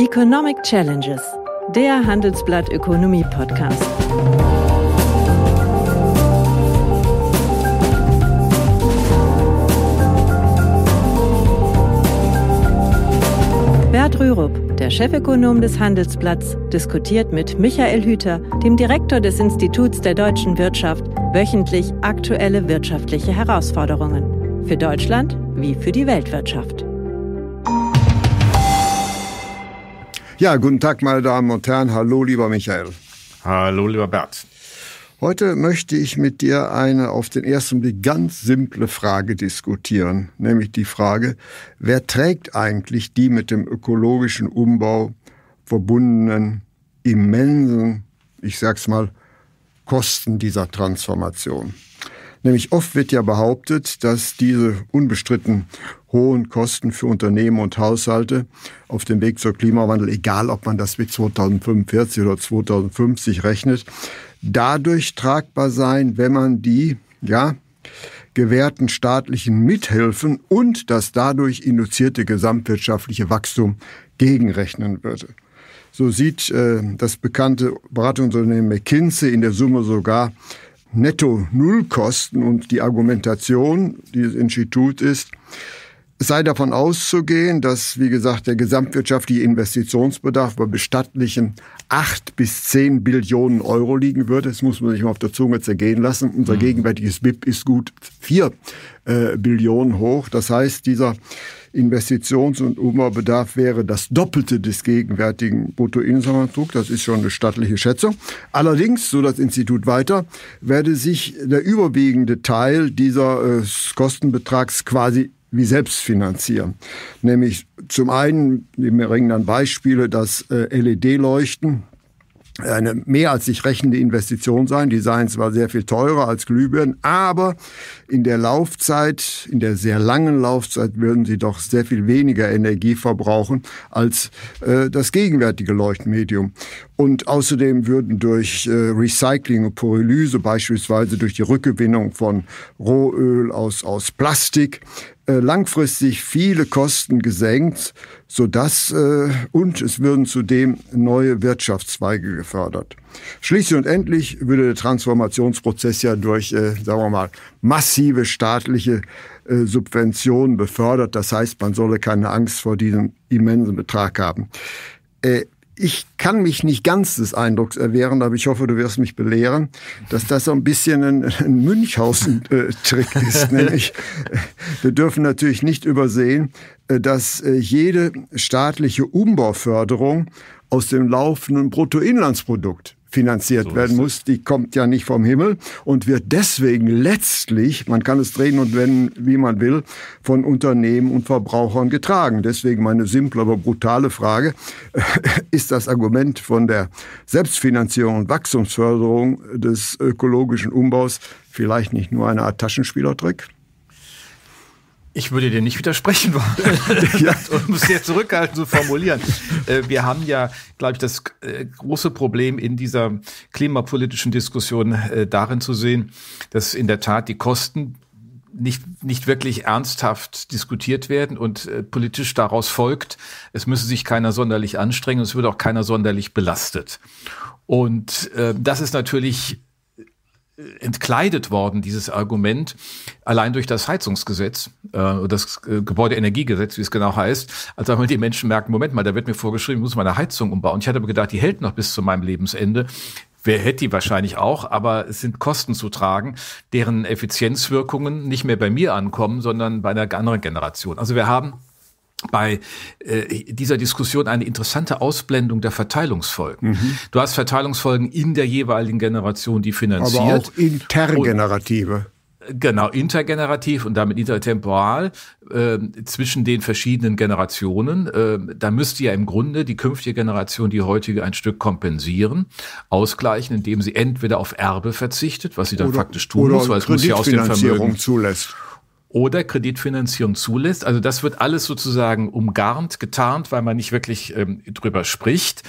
Economic Challenges, der Handelsblatt Ökonomie Podcast. Bert Rürup, der Chefökonom des Handelsblatts, diskutiert mit Michael Hüter, dem Direktor des Instituts der deutschen Wirtschaft, wöchentlich aktuelle wirtschaftliche Herausforderungen. Für Deutschland wie für die Weltwirtschaft. Ja, guten Tag, meine Damen und Herren. Hallo, lieber Michael. Hallo, lieber Bert. Heute möchte ich mit dir eine auf den ersten Blick ganz simple Frage diskutieren, nämlich die Frage, wer trägt eigentlich die mit dem ökologischen Umbau verbundenen immensen, ich sag's mal, Kosten dieser Transformation? Nämlich oft wird ja behauptet, dass diese unbestritten hohen Kosten für Unternehmen und Haushalte auf dem Weg zur Klimawandel, egal ob man das mit 2045 oder 2050 rechnet, dadurch tragbar sein, wenn man die, ja, gewährten staatlichen Mithilfen und das dadurch induzierte gesamtwirtschaftliche Wachstum gegenrechnen würde. So sieht äh, das bekannte Beratungsunternehmen McKinsey in der Summe sogar Netto-Nullkosten und die Argumentation dieses Instituts ist, es sei davon auszugehen, dass, wie gesagt, der gesamtwirtschaftliche Investitionsbedarf bei bestattlichen acht bis zehn Billionen Euro liegen würde. Das muss man sich mal auf der Zunge zergehen lassen. Unser mhm. gegenwärtiges BIP ist gut vier äh, Billionen hoch. Das heißt, dieser Investitions- und Umbaubedarf wäre das Doppelte des gegenwärtigen Bruttoinlandsprodukts. Das ist schon eine stattliche Schätzung. Allerdings, so das Institut weiter, werde sich der überwiegende Teil dieser äh, Kostenbetrags quasi wie selbst finanzieren. Nämlich zum einen, wir bringen dann Beispiele, dass äh, LED-Leuchten eine mehr als sich rechnende Investition sein. Die seien zwar sehr viel teurer als Glühbirnen, aber in der Laufzeit, in der sehr langen Laufzeit würden sie doch sehr viel weniger Energie verbrauchen als äh, das gegenwärtige Leuchtmedium. Und außerdem würden durch äh, Recycling und Pyrolyse, beispielsweise durch die Rückgewinnung von Rohöl aus, aus Plastik, langfristig viele Kosten gesenkt, so dass äh, und es würden zudem neue Wirtschaftszweige gefördert. Schließlich und endlich würde der Transformationsprozess ja durch, äh, sagen wir mal, massive staatliche äh, Subventionen befördert. Das heißt, man solle keine Angst vor diesem immensen Betrag haben. Äh, ich kann mich nicht ganz des Eindrucks erwehren, aber ich hoffe, du wirst mich belehren, dass das so ein bisschen ein, ein Münchhausen-Trick ist. Nämlich, wir dürfen natürlich nicht übersehen, dass äh, jede staatliche Umbauförderung aus dem laufenden Bruttoinlandsprodukt finanziert so werden muss. Die kommt ja nicht vom Himmel und wird deswegen letztlich, man kann es drehen und wenden, wie man will, von Unternehmen und Verbrauchern getragen. Deswegen meine simple, aber brutale Frage, ist das Argument von der Selbstfinanzierung und Wachstumsförderung des ökologischen Umbaus vielleicht nicht nur eine Art Taschenspielertrick? Ich würde dir nicht widersprechen wollen, ja. um es sehr zurückhaltend zu formulieren. Äh, wir haben ja, glaube ich, das äh, große Problem in dieser klimapolitischen Diskussion äh, darin zu sehen, dass in der Tat die Kosten nicht, nicht wirklich ernsthaft diskutiert werden und äh, politisch daraus folgt, es müsse sich keiner sonderlich anstrengen und es wird auch keiner sonderlich belastet. Und äh, das ist natürlich entkleidet worden, dieses Argument, allein durch das Heizungsgesetz, äh, das äh, Gebäudeenergiegesetz, wie es genau heißt, als einmal die Menschen merken, Moment mal, da wird mir vorgeschrieben, ich muss meine Heizung umbauen. Ich hatte aber gedacht, die hält noch bis zu meinem Lebensende. Wer hätte die wahrscheinlich auch, aber es sind Kosten zu tragen, deren Effizienzwirkungen nicht mehr bei mir ankommen, sondern bei einer anderen Generation. Also wir haben bei äh, dieser Diskussion eine interessante Ausblendung der Verteilungsfolgen. Mhm. Du hast Verteilungsfolgen in der jeweiligen Generation, die finanziert. Aber auch intergenerative. Und, genau, intergenerativ und damit intertemporal äh, zwischen den verschiedenen Generationen. Äh, da müsste ja im Grunde die künftige Generation die heutige ein Stück kompensieren, ausgleichen, indem sie entweder auf Erbe verzichtet, was sie dann oder, faktisch tun muss, weil es muss ja aus dem Vermögen zulässt oder Kreditfinanzierung zulässt. Also das wird alles sozusagen umgarnt, getarnt, weil man nicht wirklich ähm, drüber spricht.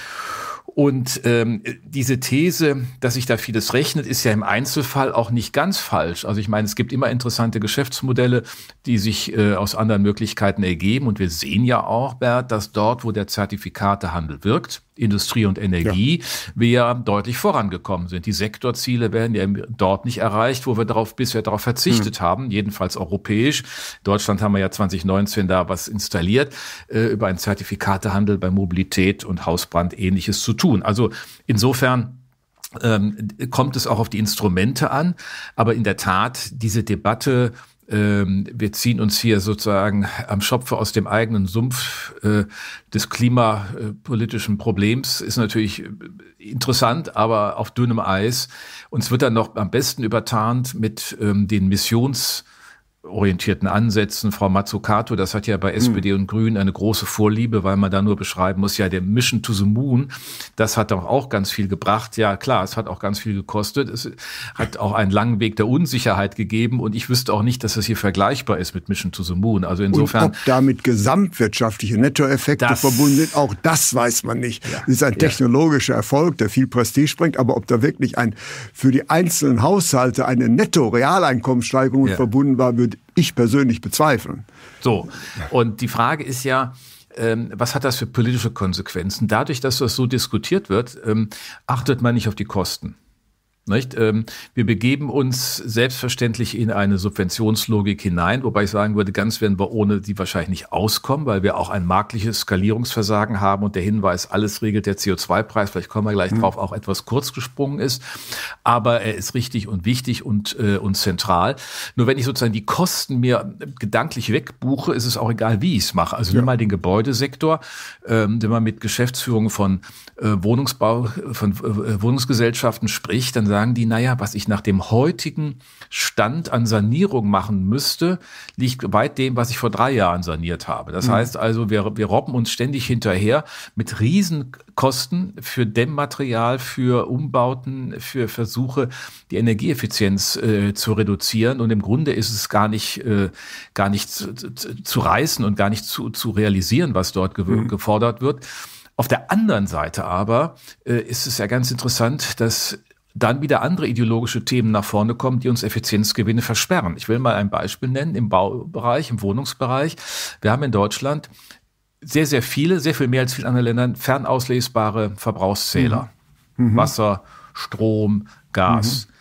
Und ähm, diese These, dass sich da vieles rechnet, ist ja im Einzelfall auch nicht ganz falsch. Also ich meine, es gibt immer interessante Geschäftsmodelle, die sich äh, aus anderen Möglichkeiten ergeben. Und wir sehen ja auch, Bert, dass dort, wo der Zertifikatehandel wirkt, Industrie und Energie, ja. wir deutlich vorangekommen sind. Die Sektorziele werden ja dort nicht erreicht, wo wir darauf bisher darauf verzichtet mhm. haben, jedenfalls europäisch. In Deutschland haben wir ja 2019 da was installiert, äh, über einen Zertifikatehandel bei Mobilität und Hausbrand ähnliches zu tun. Also insofern ähm, kommt es auch auf die Instrumente an. Aber in der Tat, diese Debatte ähm, wir ziehen uns hier sozusagen am Schopfe aus dem eigenen Sumpf äh, des klimapolitischen Problems, ist natürlich interessant, aber auf dünnem Eis. Uns wird dann noch am besten übertarnt mit ähm, den Missions- orientierten Ansätzen. Frau Mazzucato, das hat ja bei SPD mhm. und Grünen eine große Vorliebe, weil man da nur beschreiben muss, ja, der Mission to the Moon, das hat doch auch ganz viel gebracht. Ja, klar, es hat auch ganz viel gekostet. Es hat auch einen langen Weg der Unsicherheit gegeben und ich wüsste auch nicht, dass das hier vergleichbar ist mit Mission to the Moon. Also insofern. Und ob damit gesamtwirtschaftliche Nettoeffekte verbunden sind, auch das weiß man nicht. Ja, es ist ein technologischer ja. Erfolg, der viel Prestige bringt, aber ob da wirklich ein, für die einzelnen Haushalte eine Netto-Realeinkommenssteigerung ja. verbunden war, würde ich persönlich bezweifeln. So, und die Frage ist ja, ähm, was hat das für politische Konsequenzen? Dadurch, dass das so diskutiert wird, ähm, achtet man nicht auf die Kosten. Nicht? Ähm, wir begeben uns selbstverständlich in eine Subventionslogik hinein, wobei ich sagen würde, ganz werden wir ohne die wahrscheinlich nicht auskommen, weil wir auch ein marktliches Skalierungsversagen haben und der Hinweis, alles regelt der CO2-Preis, vielleicht kommen wir gleich mhm. drauf, auch etwas kurz gesprungen ist. Aber er ist richtig und wichtig und, äh, und zentral. Nur wenn ich sozusagen die Kosten mir gedanklich wegbuche, ist es auch egal, wie ich es mache. Also ja. nimm mal den Gebäudesektor, ähm, wenn man mit Geschäftsführung von äh, Wohnungsbau, von äh, Wohnungsgesellschaften spricht, dann sagen die, naja, was ich nach dem heutigen Stand an Sanierung machen müsste, liegt weit dem, was ich vor drei Jahren saniert habe. Das mhm. heißt also, wir, wir robben uns ständig hinterher mit Riesenkosten für Dämmmaterial, für Umbauten, für Versuche, die Energieeffizienz äh, zu reduzieren. Und im Grunde ist es gar nicht, äh, gar nicht zu, zu, zu reißen und gar nicht zu, zu realisieren, was dort ge mhm. gefordert wird. Auf der anderen Seite aber äh, ist es ja ganz interessant, dass dann wieder andere ideologische Themen nach vorne kommen, die uns Effizienzgewinne versperren. Ich will mal ein Beispiel nennen im Baubereich, im Wohnungsbereich. Wir haben in Deutschland sehr, sehr viele, sehr viel mehr als in anderen Ländern, fernauslesbare Verbrauchszähler. Mhm. mhm. Wasser, Strom, Gas. Mhm.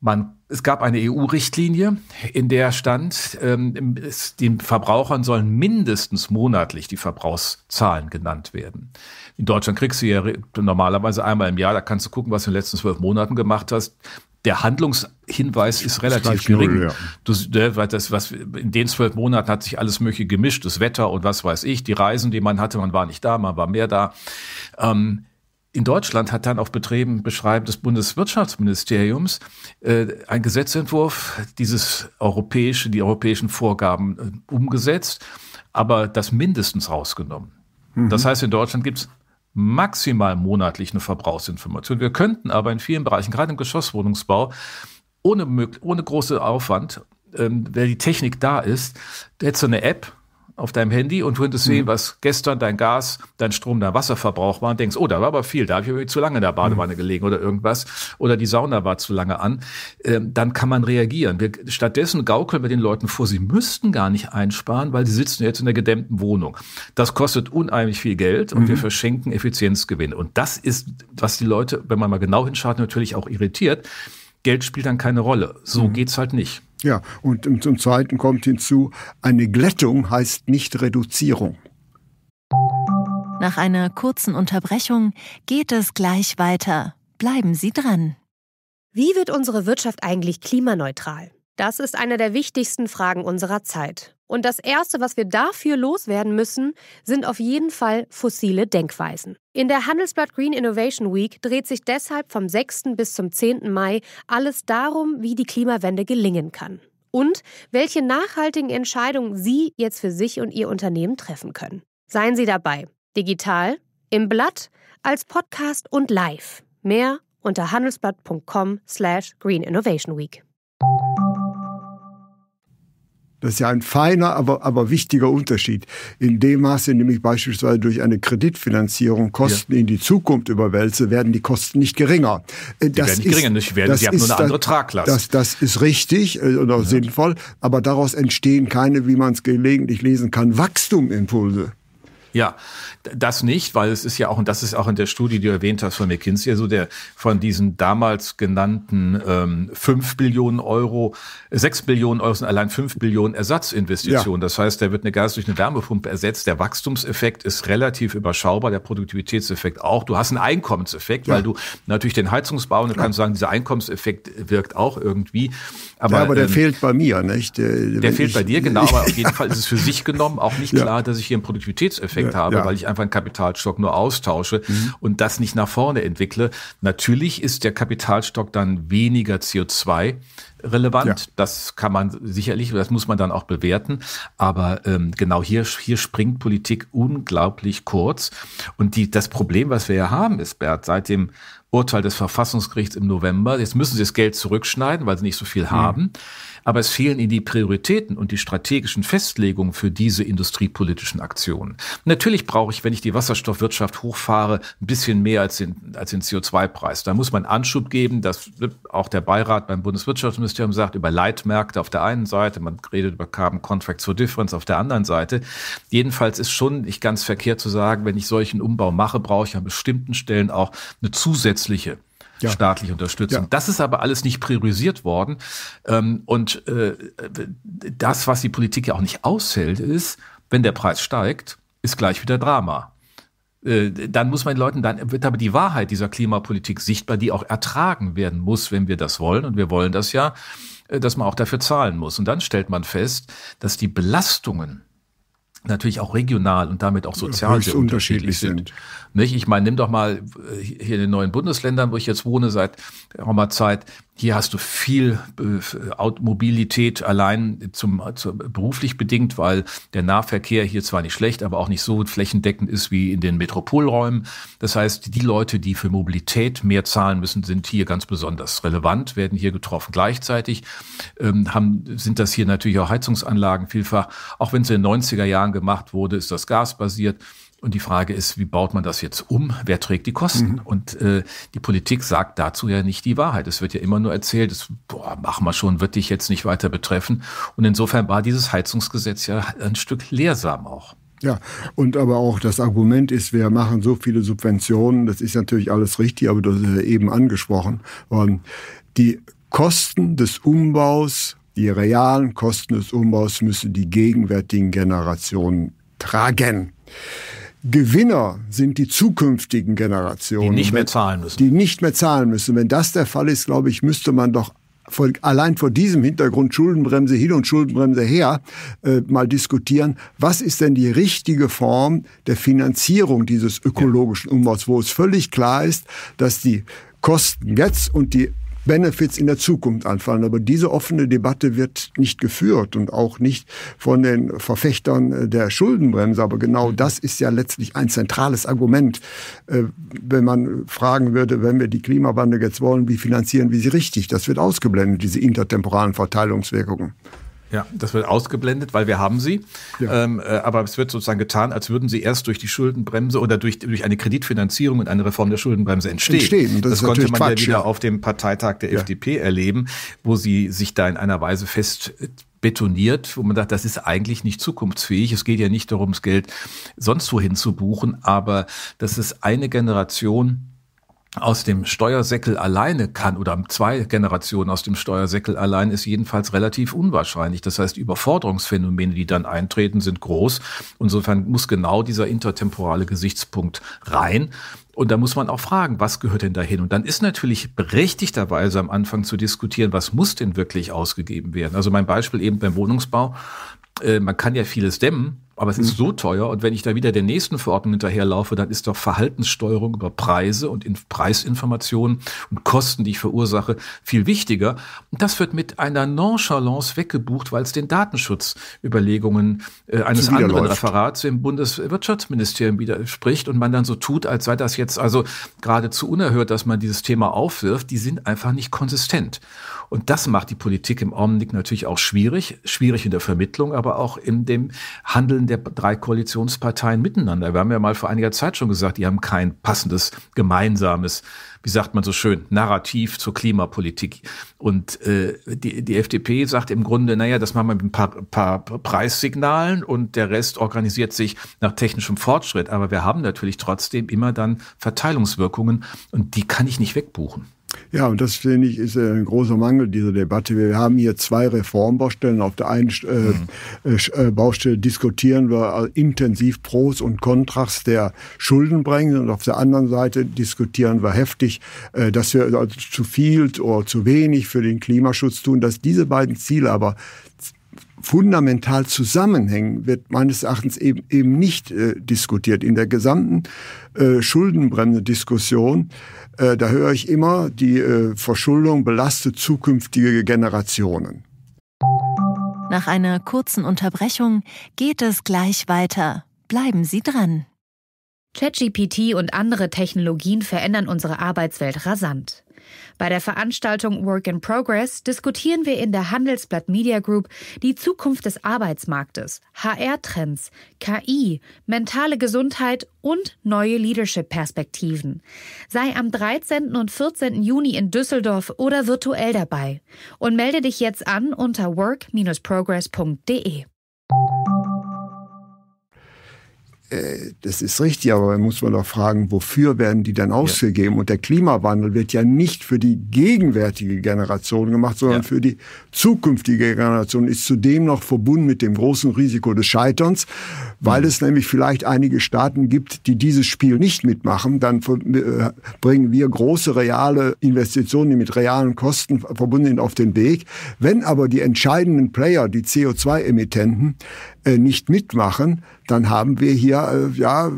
Man es gab eine EU-Richtlinie, in der stand, ähm, es, den Verbrauchern sollen mindestens monatlich die Verbrauchszahlen genannt werden. In Deutschland kriegst du ja normalerweise einmal im Jahr, da kannst du gucken, was du in den letzten zwölf Monaten gemacht hast. Der Handlungshinweis ist relativ gering. Null, ja. du, ne, das, was, in den zwölf Monaten hat sich alles Mögliche gemischt, das Wetter und was weiß ich, die Reisen, die man hatte, man war nicht da, man war mehr da. Ähm, in Deutschland hat dann auf Betrieben Beschreiben des Bundeswirtschaftsministeriums äh, ein Gesetzentwurf dieses europäische, die europäischen Vorgaben äh, umgesetzt, aber das mindestens rausgenommen. Mhm. Das heißt, in Deutschland gibt es maximal monatlich eine Verbrauchsinformation. Wir könnten aber in vielen Bereichen, gerade im Geschosswohnungsbau, ohne, ohne große Aufwand, ähm, wenn die Technik da ist, hättest du eine App, auf deinem Handy und du könntest mhm. sehen, was gestern dein Gas, dein Strom, dein Wasserverbrauch war und denkst, oh, da war aber viel, da habe ich zu lange in der Badewanne mhm. gelegen oder irgendwas oder die Sauna war zu lange an, ähm, dann kann man reagieren. Wir, stattdessen gaukeln wir den Leuten vor, sie müssten gar nicht einsparen, weil sie sitzen jetzt in der gedämmten Wohnung. Das kostet unheimlich viel Geld und mhm. wir verschenken Effizienzgewinne. Und das ist, was die Leute, wenn man mal genau hinschaut, natürlich auch irritiert. Geld spielt dann keine Rolle. So mhm. geht's halt nicht. Ja, und zum Zweiten kommt hinzu, eine Glättung heißt nicht Reduzierung. Nach einer kurzen Unterbrechung geht es gleich weiter. Bleiben Sie dran. Wie wird unsere Wirtschaft eigentlich klimaneutral? Das ist eine der wichtigsten Fragen unserer Zeit. Und das Erste, was wir dafür loswerden müssen, sind auf jeden Fall fossile Denkweisen. In der Handelsblatt Green Innovation Week dreht sich deshalb vom 6. bis zum 10. Mai alles darum, wie die Klimawende gelingen kann. Und welche nachhaltigen Entscheidungen Sie jetzt für sich und Ihr Unternehmen treffen können. Seien Sie dabei. Digital, im Blatt, als Podcast und live. Mehr unter handelsblatt.com slash Green Innovation Week. Das ist ja ein feiner, aber, aber wichtiger Unterschied. In dem Maße, nämlich beispielsweise durch eine Kreditfinanzierung Kosten ja. in die Zukunft überwälze, werden die Kosten nicht geringer. Äh, die werden nicht geringer, nicht werden, sie haben nur eine andere Traglast. Das, das ist richtig äh, oder ja. sinnvoll, aber daraus entstehen keine, wie man es gelegentlich lesen kann, Wachstumimpulse. Ja, das nicht, weil es ist ja auch, und das ist auch in der Studie, die du erwähnt hast von McKinsey, so der von diesen damals genannten ähm, 5 Billionen Euro, 6 Billionen Euro sind allein 5 Billionen Ersatzinvestitionen. Ja. Das heißt, da wird eine Gas durch eine Wärmepumpe ersetzt. Der Wachstumseffekt ist relativ überschaubar, der Produktivitätseffekt auch. Du hast einen Einkommenseffekt, ja. weil du natürlich den Heizungsbau, und du ja. kannst sagen, dieser Einkommenseffekt wirkt auch irgendwie. Aber, ja, aber der ähm, fehlt bei mir, nicht? Der, der fehlt bei dir, genau, aber auf jeden Fall ist es für sich genommen auch nicht klar, dass ich hier einen Produktivitätseffekt habe, weil ich einfach einen Kapitalstock nur austausche mhm. und das nicht nach vorne entwickle. Natürlich ist der Kapitalstock dann weniger CO2 relevant. Ja. Das kann man sicherlich, das muss man dann auch bewerten. Aber ähm, genau hier, hier springt Politik unglaublich kurz. Und die, das Problem, was wir ja haben, ist, Bert, seit dem Urteil des Verfassungsgerichts im November, jetzt müssen sie das Geld zurückschneiden, weil sie nicht so viel mhm. haben aber es fehlen ihnen die Prioritäten und die strategischen Festlegungen für diese industriepolitischen Aktionen. Natürlich brauche ich, wenn ich die Wasserstoffwirtschaft hochfahre, ein bisschen mehr als den, als den CO2-Preis. Da muss man Anschub geben, dass auch der Beirat beim Bundeswirtschaftsministerium sagt, über Leitmärkte auf der einen Seite, man redet über Carbon Contracts for Difference auf der anderen Seite. Jedenfalls ist schon nicht ganz verkehrt zu sagen, wenn ich solchen Umbau mache, brauche ich an bestimmten Stellen auch eine zusätzliche ja. staatliche Unterstützung. Ja. Das ist aber alles nicht priorisiert worden. Ähm, und äh, das, was die Politik ja auch nicht aushält, ist, wenn der Preis steigt, ist gleich wieder Drama äh, dann muss man den Leuten, dann wird aber die Wahrheit dieser Klimapolitik sichtbar, die auch ertragen werden muss, wenn wir das wollen. Und wir wollen das ja, äh, dass man auch dafür zahlen muss. Und dann stellt man fest, dass die Belastungen natürlich auch regional und damit auch sozial sehr unterschiedlich sind. Nicht? Ich meine, nimm doch mal äh, hier in den neuen Bundesländern, wo ich jetzt wohne seit geraumer Zeit, hier hast du viel äh, Mobilität allein zum, zum, beruflich bedingt, weil der Nahverkehr hier zwar nicht schlecht, aber auch nicht so flächendeckend ist wie in den Metropolräumen. Das heißt, die Leute, die für Mobilität mehr zahlen müssen, sind hier ganz besonders relevant, werden hier getroffen. Gleichzeitig ähm, haben, sind das hier natürlich auch Heizungsanlagen vielfach. Auch wenn es in den 90er Jahren gemacht wurde, ist das gasbasiert. Und die Frage ist, wie baut man das jetzt um? Wer trägt die Kosten? Mhm. Und äh, die Politik sagt dazu ja nicht die Wahrheit. Es wird ja immer nur erzählt, das, boah, machen wir schon, wird dich jetzt nicht weiter betreffen. Und insofern war dieses Heizungsgesetz ja ein Stück lehrsam auch. Ja, und aber auch das Argument ist, wir machen so viele Subventionen, das ist natürlich alles richtig, aber das ist eben angesprochen worden. Die Kosten des Umbaus, die realen Kosten des Umbaus müssen die gegenwärtigen Generationen tragen. Gewinner sind die zukünftigen Generationen. Die nicht mehr zahlen müssen. Die nicht mehr zahlen müssen. Wenn das der Fall ist, glaube ich, müsste man doch vor, allein vor diesem Hintergrund Schuldenbremse hin und Schuldenbremse her äh, mal diskutieren, was ist denn die richtige Form der Finanzierung dieses ökologischen Umbaus, wo es völlig klar ist, dass die Kosten jetzt und die Benefits in der Zukunft anfallen. Aber diese offene Debatte wird nicht geführt und auch nicht von den Verfechtern der Schuldenbremse. Aber genau das ist ja letztlich ein zentrales Argument. Äh, wenn man fragen würde, wenn wir die Klimawandel jetzt wollen, wie finanzieren wir sie richtig? Das wird ausgeblendet, diese intertemporalen Verteilungswirkungen. Ja, das wird ausgeblendet, weil wir haben sie. Ja. Ähm, äh, aber es wird sozusagen getan, als würden sie erst durch die Schuldenbremse oder durch, durch eine Kreditfinanzierung und eine Reform der Schuldenbremse entstehen. entstehen. Das, das konnte man Quatsch, ja wieder ja. auf dem Parteitag der ja. FDP erleben, wo sie sich da in einer Weise fest betoniert, wo man sagt, das ist eigentlich nicht zukunftsfähig. Es geht ja nicht darum, das Geld sonst wohin zu buchen, aber das ist eine Generation, aus dem Steuersäckel alleine kann oder zwei Generationen aus dem Steuersäckel allein ist jedenfalls relativ unwahrscheinlich. Das heißt, Überforderungsphänomene, die dann eintreten, sind groß. Insofern muss genau dieser intertemporale Gesichtspunkt rein. Und da muss man auch fragen, was gehört denn dahin? Und dann ist natürlich berechtigterweise am Anfang zu diskutieren, was muss denn wirklich ausgegeben werden? Also mein Beispiel eben beim Wohnungsbau. Äh, man kann ja vieles dämmen, aber es ist mhm. so teuer und wenn ich da wieder der nächsten Verordnung hinterherlaufe, dann ist doch Verhaltenssteuerung über Preise und in Preisinformationen und Kosten, die ich verursache, viel wichtiger. Und das wird mit einer Nonchalance weggebucht, weil es den Datenschutzüberlegungen äh, eines anderen läuft. Referats im Bundeswirtschaftsministerium widerspricht und man dann so tut, als sei das jetzt also geradezu unerhört, dass man dieses Thema aufwirft. Die sind einfach nicht konsistent. Und das macht die Politik im Augenblick natürlich auch schwierig, schwierig in der Vermittlung, aber auch in dem Handeln der drei Koalitionsparteien miteinander. Wir haben ja mal vor einiger Zeit schon gesagt, die haben kein passendes gemeinsames wie sagt man so schön, Narrativ zur Klimapolitik. Und äh, die, die FDP sagt im Grunde, naja, das machen wir mit ein paar, paar Preissignalen und der Rest organisiert sich nach technischem Fortschritt. Aber wir haben natürlich trotzdem immer dann Verteilungswirkungen und die kann ich nicht wegbuchen. Ja, und das finde ich ist ein großer Mangel dieser Debatte. Wir haben hier zwei Reformbaustellen. Auf der einen äh, mhm. äh, Baustelle diskutieren wir intensiv Pros und Kontras der Schuldenbremse und auf der anderen Seite diskutieren wir heftig, äh, dass wir also zu viel oder zu wenig für den Klimaschutz tun. Dass diese beiden Ziele aber fundamental zusammenhängen, wird meines Erachtens eben, eben nicht äh, diskutiert. In der gesamten äh, Schuldenbremse-Diskussion äh, da höre ich immer, die äh, Verschuldung belastet zukünftige Generationen. Nach einer kurzen Unterbrechung geht es gleich weiter. Bleiben Sie dran. ChatGPT und andere Technologien verändern unsere Arbeitswelt rasant. Bei der Veranstaltung Work in Progress diskutieren wir in der Handelsblatt Media Group die Zukunft des Arbeitsmarktes, HR-Trends, KI, mentale Gesundheit und neue Leadership-Perspektiven. Sei am 13. und 14. Juni in Düsseldorf oder virtuell dabei und melde dich jetzt an unter work-progress.de. Äh, das ist richtig, aber man muss man doch fragen, wofür werden die dann ausgegeben? Ja. Und der Klimawandel wird ja nicht für die gegenwärtige Generation gemacht, sondern ja. für die zukünftige Generation, ist zudem noch verbunden mit dem großen Risiko des Scheiterns, weil mhm. es nämlich vielleicht einige Staaten gibt, die dieses Spiel nicht mitmachen. Dann äh, bringen wir große reale Investitionen, die mit realen Kosten verbunden sind, auf den Weg. Wenn aber die entscheidenden Player, die CO2-Emittenten, äh, nicht mitmachen, dann haben wir hier äh, ja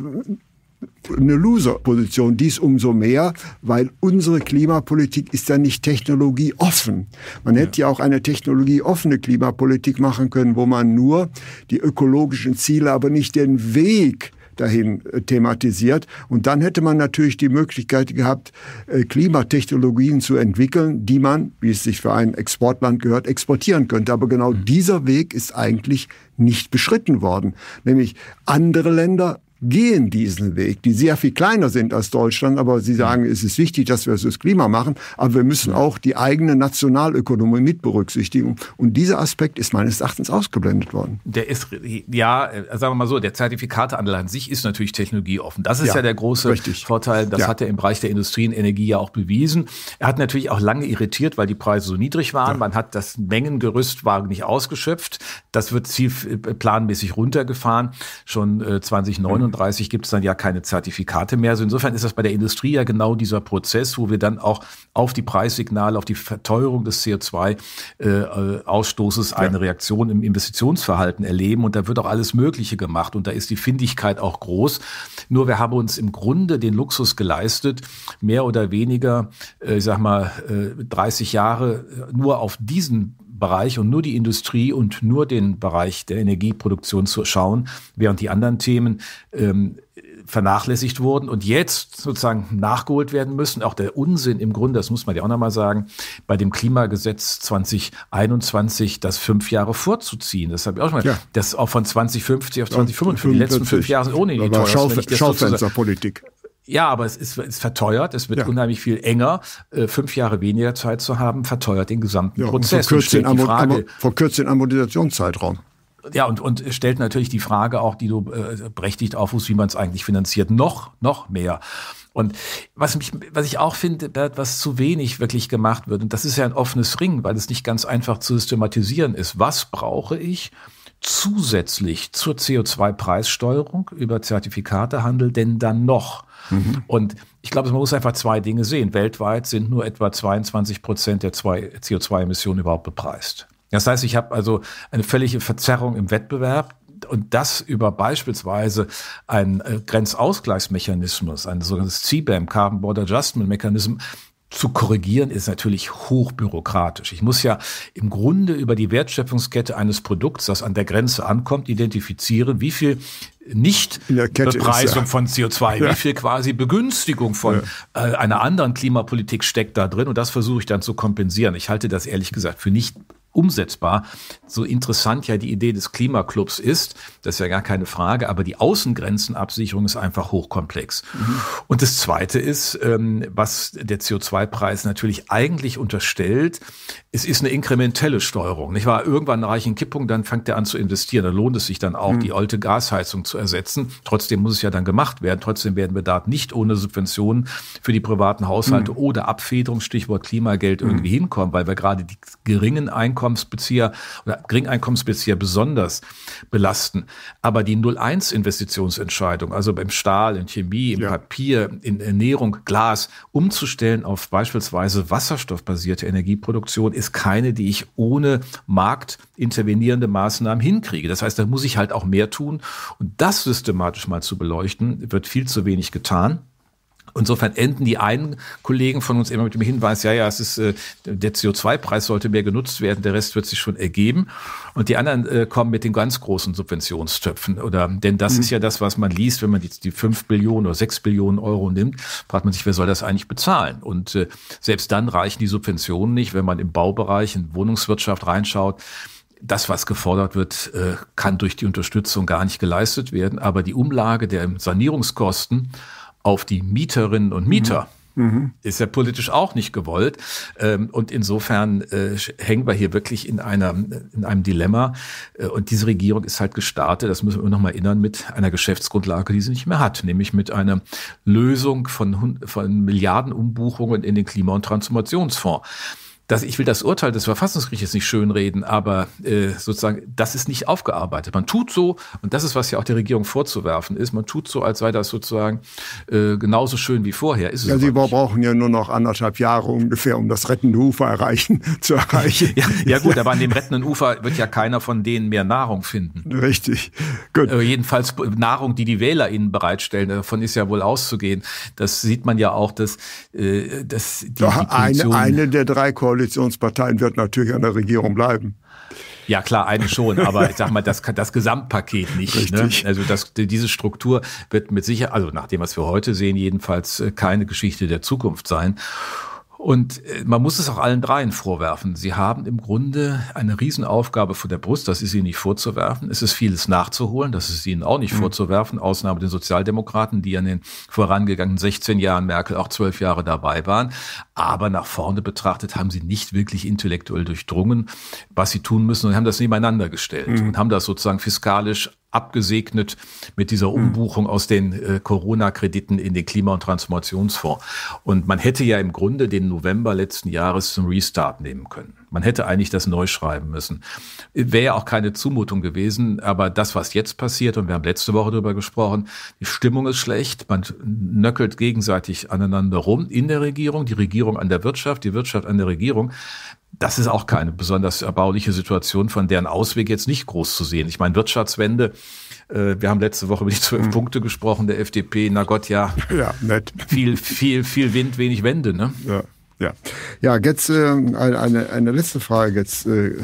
eine Loser-Position. Dies umso mehr, weil unsere Klimapolitik ist ja nicht technologieoffen. Man hätte ja auch eine technologieoffene Klimapolitik machen können, wo man nur die ökologischen Ziele, aber nicht den Weg dahin äh, thematisiert. Und dann hätte man natürlich die Möglichkeit gehabt, äh, Klimatechnologien zu entwickeln, die man, wie es sich für ein Exportland gehört, exportieren könnte. Aber genau mhm. dieser Weg ist eigentlich nicht beschritten worden. Nämlich andere Länder gehen diesen Weg, die sehr viel kleiner sind als Deutschland, aber sie sagen, es ist wichtig, dass wir es fürs Klima machen, aber wir müssen auch die eigene Nationalökonomie mit berücksichtigen. Und dieser Aspekt ist meines Erachtens ausgeblendet worden. Der ist, ja, äh, sagen wir mal so, der Zertifikatehandel an sich ist natürlich technologieoffen. Das ist ja, ja der große richtig. Vorteil. Das ja. hat er im Bereich der Industrie und Energie ja auch bewiesen. Er hat natürlich auch lange irritiert, weil die Preise so niedrig waren. Ja. Man hat das Mengengerüst war nicht ausgeschöpft. Das wird zielplanmäßig runtergefahren. Schon äh, 2009 2035 gibt es dann ja keine Zertifikate mehr. Also insofern ist das bei der Industrie ja genau dieser Prozess, wo wir dann auch auf die Preissignale, auf die Verteuerung des CO2-Ausstoßes äh, eine ja. Reaktion im Investitionsverhalten erleben. Und da wird auch alles Mögliche gemacht. Und da ist die Findigkeit auch groß. Nur wir haben uns im Grunde den Luxus geleistet, mehr oder weniger, äh, ich sag mal, 30 äh, Jahre nur auf diesen Bereich und nur die Industrie und nur den Bereich der Energieproduktion zu schauen, während die anderen Themen ähm, vernachlässigt wurden und jetzt sozusagen nachgeholt werden müssen. Auch der Unsinn im Grunde, das muss man ja auch nochmal sagen, bei dem Klimagesetz 2021 das fünf Jahre vorzuziehen. Das habe ich auch schon mal, ja. das auch von 2050 auf 2045. Die letzten fünf Jahre sind ohne die Schauf Schaufensterpolitik. Ja, aber es ist, ist verteuert, es wird ja. unheimlich viel enger. Äh, fünf Jahre weniger Zeit zu haben, verteuert den gesamten ja, Prozess. Verkürzt den, Frage, verkürzt den Amortisationszeitraum. Ja, und, und stellt natürlich die Frage auch, die du äh, berechtigt aufrufst, wie man es eigentlich finanziert, noch, noch mehr. Und was mich, was ich auch finde, was zu wenig wirklich gemacht wird, und das ist ja ein offenes Ring, weil es nicht ganz einfach zu systematisieren ist. Was brauche ich? Zusätzlich zur CO2-Preissteuerung über Zertifikatehandel denn dann noch? Mhm. Und ich glaube, man muss einfach zwei Dinge sehen. Weltweit sind nur etwa 22 Prozent der CO2-Emissionen überhaupt bepreist. Das heißt, ich habe also eine völlige Verzerrung im Wettbewerb und das über beispielsweise einen äh, Grenzausgleichsmechanismus, ein sogenanntes CBAM, Carbon Border Adjustment Mechanism, zu korrigieren ist natürlich hochbürokratisch. Ich muss ja im Grunde über die Wertschöpfungskette eines Produkts, das an der Grenze ankommt, identifizieren, wie viel nicht Bepreisung von CO2, ja. wie viel quasi Begünstigung von ja. äh, einer anderen Klimapolitik steckt da drin und das versuche ich dann zu kompensieren. Ich halte das ehrlich gesagt für nicht umsetzbar. So interessant ja die Idee des Klimaclubs ist, das ist ja gar keine Frage, aber die Außengrenzenabsicherung ist einfach hochkomplex. Mhm. Und das Zweite ist, ähm, was der CO2-Preis natürlich eigentlich unterstellt, es ist eine inkrementelle Steuerung. Nicht wahr? Irgendwann reiche ich einen Kippung, dann fängt er an zu investieren. Da lohnt es sich dann auch, mhm. die alte Gasheizung zu ersetzen. Trotzdem muss es ja dann gemacht werden. Trotzdem werden wir da nicht ohne Subventionen für die privaten Haushalte mhm. oder Abfederung, Stichwort Klimageld, mhm. irgendwie hinkommen, weil wir gerade die geringen Einkommen Einkommensbezieher oder Geringeinkommensbezieher besonders belasten. Aber die 0-1-Investitionsentscheidung, also beim Stahl, in Chemie, im ja. Papier, in Ernährung, Glas, umzustellen auf beispielsweise wasserstoffbasierte Energieproduktion, ist keine, die ich ohne marktintervenierende Maßnahmen hinkriege. Das heißt, da muss ich halt auch mehr tun. Und das systematisch mal zu beleuchten, wird viel zu wenig getan. Insofern enden die einen Kollegen von uns immer mit dem Hinweis, ja, ja, es ist äh, der CO2-Preis sollte mehr genutzt werden, der Rest wird sich schon ergeben. Und die anderen äh, kommen mit den ganz großen Subventionstöpfen. Oder denn das mhm. ist ja das, was man liest, wenn man jetzt die fünf Billionen oder sechs Billionen Euro nimmt, fragt man sich, wer soll das eigentlich bezahlen? Und äh, selbst dann reichen die Subventionen nicht, wenn man im Baubereich, in Wohnungswirtschaft reinschaut das, was gefordert wird, äh, kann durch die Unterstützung gar nicht geleistet werden. Aber die Umlage der Sanierungskosten auf die Mieterinnen und Mieter. Mhm. Ist ja politisch auch nicht gewollt. Ähm, und insofern äh, hängen wir hier wirklich in, einer, in einem Dilemma. Äh, und diese Regierung ist halt gestartet, das müssen wir noch mal erinnern, mit einer Geschäftsgrundlage, die sie nicht mehr hat, nämlich mit einer Lösung von, von Milliardenumbuchungen in den Klima- und Transformationsfonds das, ich will das Urteil des Verfassungsgerichts nicht schönreden, aber äh, sozusagen, das ist nicht aufgearbeitet. Man tut so, und das ist, was ja auch der Regierung vorzuwerfen ist, man tut so, als sei das sozusagen äh, genauso schön wie vorher. Ist es ja, Sie brauchen ja nur noch anderthalb Jahre ungefähr, um das rettende Ufer erreichen, zu erreichen. ja, ja gut, aber an dem rettenden Ufer wird ja keiner von denen mehr Nahrung finden. Richtig, gut. Äh, jedenfalls Nahrung, die die Wähler ihnen bereitstellen, davon ist ja wohl auszugehen. Das sieht man ja auch, dass, äh, dass die, Doch, die eine, eine der drei Koalitionen Koalitionsparteien wird natürlich an der Regierung bleiben. Ja, klar, eine schon, aber ich sag mal, das, das Gesamtpaket nicht. Ne? Also das, diese Struktur wird mit Sicherheit, also nach dem, was wir heute sehen, jedenfalls keine Geschichte der Zukunft sein. Und äh, man muss es auch allen dreien vorwerfen. Sie haben im Grunde eine Riesenaufgabe vor der Brust. Das ist ihnen nicht vorzuwerfen. Es ist vieles nachzuholen. Das ist ihnen auch nicht mhm. vorzuwerfen. Ausnahme den Sozialdemokraten, die an den vorangegangenen 16 Jahren Merkel auch zwölf Jahre dabei waren. Aber nach vorne betrachtet haben sie nicht wirklich intellektuell durchdrungen, was sie tun müssen und haben das nebeneinander gestellt mhm. und haben das sozusagen fiskalisch abgesegnet mit dieser hm. Umbuchung aus den äh, Corona-Krediten in den Klima- und Transformationsfonds. Und man hätte ja im Grunde den November letzten Jahres zum Restart nehmen können. Man hätte eigentlich das neu schreiben müssen. Wäre ja auch keine Zumutung gewesen, aber das, was jetzt passiert, und wir haben letzte Woche darüber gesprochen, die Stimmung ist schlecht, man nöckelt gegenseitig aneinander rum in der Regierung, die Regierung an der Wirtschaft, die Wirtschaft an der Regierung das ist auch keine besonders erbauliche Situation, von deren Ausweg jetzt nicht groß zu sehen. Ich meine, Wirtschaftswende, äh, wir haben letzte Woche über die zwölf mhm. Punkte gesprochen der FDP. Na Gott, ja. Ja, nett. Viel, viel, viel Wind, wenig Wende, ne? Ja. Ja, ja jetzt äh, eine, eine letzte Frage. Jetzt äh,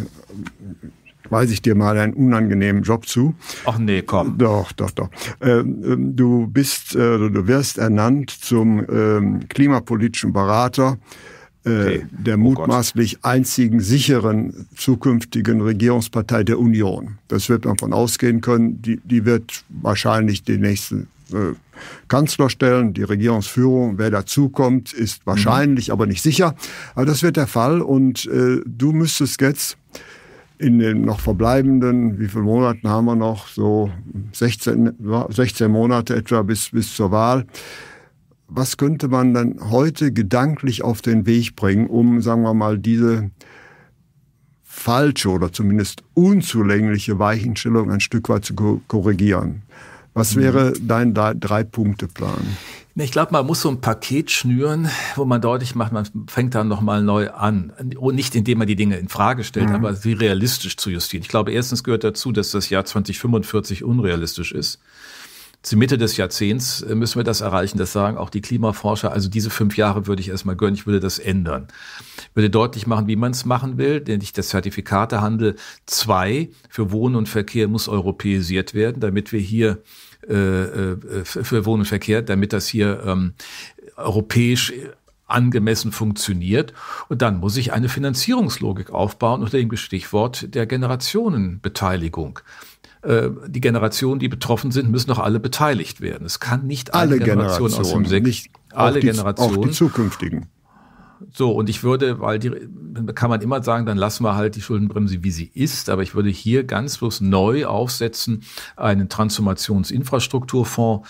weise ich dir mal einen unangenehmen Job zu. Ach nee, komm. Doch, doch, doch. Ähm, du bist, äh, du wirst ernannt zum ähm, klimapolitischen Berater okay. der oh mutmaßlich oh einzigen sicheren zukünftigen Regierungspartei der Union. Das wird man von ausgehen können. Die, die wird wahrscheinlich den nächsten äh, Kanzler stellen, die Regierungsführung. Wer dazukommt, ist wahrscheinlich, mhm. aber nicht sicher. Aber das wird der Fall. Und äh, du müsstest jetzt in den noch verbleibenden, wie viele Monaten haben wir noch? So 16, 16 Monate etwa bis, bis zur Wahl was könnte man dann heute gedanklich auf den Weg bringen, um, sagen wir mal, diese falsche oder zumindest unzulängliche Weichenstellung ein Stück weit zu korrigieren? Was mhm. wäre dein Drei-Punkte-Plan? Ich glaube, man muss so ein Paket schnüren, wo man deutlich macht, man fängt dann nochmal neu an. Und nicht indem man die Dinge in Frage stellt, mhm. aber sie realistisch zu justieren. Ich glaube, erstens gehört dazu, dass das Jahr 2045 unrealistisch ist. Zur Mitte des Jahrzehnts äh, müssen wir das erreichen. Das sagen auch die Klimaforscher. Also diese fünf Jahre würde ich erstmal gönnen. Ich würde das ändern. Ich würde deutlich machen, wie man es machen will. Denn ich das Zertifikatehandel zwei für Wohnen und Verkehr muss europäisiert werden, damit wir hier äh, äh für Wohnen und Verkehr, damit das hier ähm, europäisch angemessen funktioniert. Und dann muss ich eine Finanzierungslogik aufbauen unter dem Stichwort der Generationenbeteiligung. Äh, die Generationen, die betroffen sind, müssen doch alle beteiligt werden. Es kann nicht alle Generation Generationen, aus dem Sektor, nicht alle die, Generationen, auch die zukünftigen. So, und ich würde, weil die, kann man immer sagen, dann lassen wir halt die Schuldenbremse, wie sie ist, aber ich würde hier ganz bloß neu aufsetzen, einen Transformationsinfrastrukturfonds,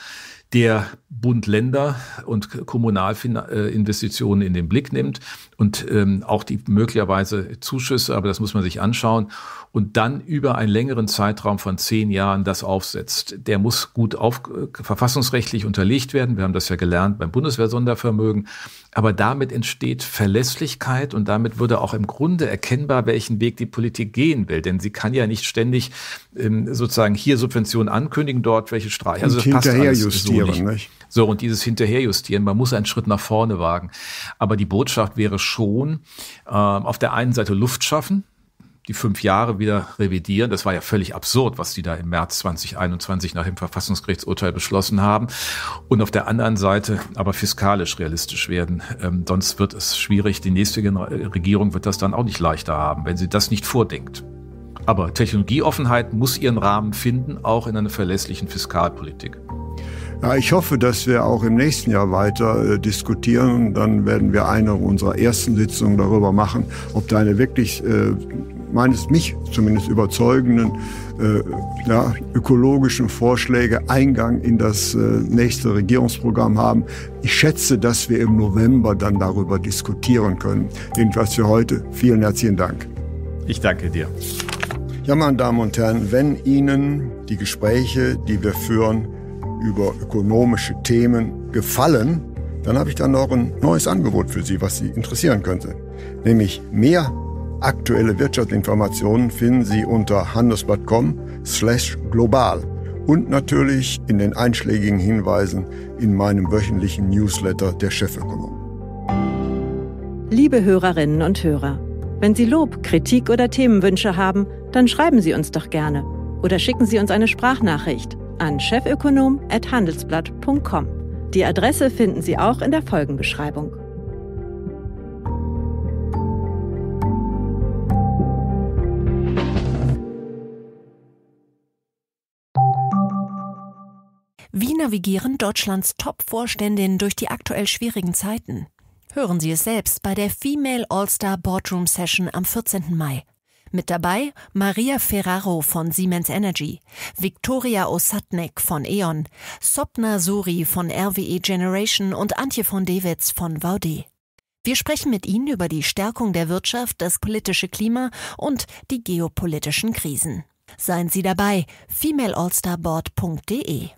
der Bund, Länder und Kommunalinvestitionen in den Blick nimmt und ähm, auch die möglicherweise Zuschüsse, aber das muss man sich anschauen und dann über einen längeren Zeitraum von zehn Jahren das aufsetzt. Der muss gut auf, äh, verfassungsrechtlich unterlegt werden. Wir haben das ja gelernt beim Bundeswehr-Sondervermögen. Aber damit entsteht Verlässlichkeit und damit würde auch im Grunde erkennbar, welchen Weg die Politik gehen will. Denn sie kann ja nicht ständig ähm, sozusagen hier Subventionen ankündigen, dort welche streichen. Also das passt alles justieren, so nicht. nicht. So, und dieses Hinterherjustieren, man muss einen Schritt nach vorne wagen. Aber die Botschaft wäre schon, äh, auf der einen Seite Luft schaffen, die fünf Jahre wieder revidieren. Das war ja völlig absurd, was die da im März 2021 nach dem Verfassungsgerichtsurteil beschlossen haben. Und auf der anderen Seite aber fiskalisch realistisch werden. Ähm, sonst wird es schwierig. Die nächste Regierung wird das dann auch nicht leichter haben, wenn sie das nicht vordenkt. Aber Technologieoffenheit muss ihren Rahmen finden, auch in einer verlässlichen Fiskalpolitik. Ja, ich hoffe, dass wir auch im nächsten Jahr weiter äh, diskutieren. Dann werden wir eine unserer ersten Sitzungen darüber machen, ob da eine wirklich äh, meines mich zumindest überzeugenden äh, ja, ökologischen Vorschläge Eingang in das äh, nächste Regierungsprogramm haben. Ich schätze, dass wir im November dann darüber diskutieren können. Jedenfalls für heute. Vielen herzlichen Dank. Ich danke dir. Ja, meine Damen und Herren, wenn Ihnen die Gespräche, die wir führen über ökonomische Themen gefallen, dann habe ich dann noch ein neues Angebot für Sie, was Sie interessieren könnte. Nämlich mehr Aktuelle Wirtschaftsinformationen finden Sie unter handelsblatt.com slash global und natürlich in den einschlägigen Hinweisen in meinem wöchentlichen Newsletter der Chefökonom. Liebe Hörerinnen und Hörer, wenn Sie Lob, Kritik oder Themenwünsche haben, dann schreiben Sie uns doch gerne oder schicken Sie uns eine Sprachnachricht an chefökonom@handelsblatt.com. Die Adresse finden Sie auch in der Folgenbeschreibung. Wie navigieren Deutschlands Top-Vorständinnen durch die aktuell schwierigen Zeiten? Hören Sie es selbst bei der Female All-Star Boardroom Session am 14. Mai. Mit dabei Maria Ferraro von Siemens Energy, Viktoria Osatnek von E.ON, Sopna Suri von RWE Generation und Antje von Dewitz von Vaude. Wir sprechen mit Ihnen über die Stärkung der Wirtschaft, das politische Klima und die geopolitischen Krisen. Seien Sie dabei, femaleallstarboard.de.